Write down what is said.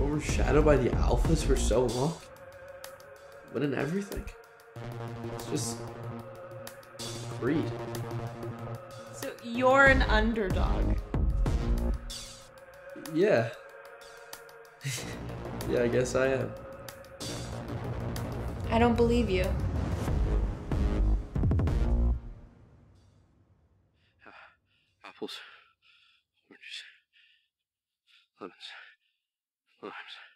overshadowed by the alphas for so long. But in everything. It's just greed. So you're an underdog. Yeah. yeah, I guess I am. I don't believe you. Ah, apples, oranges, lemons, limes.